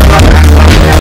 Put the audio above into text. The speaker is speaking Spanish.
Gracias.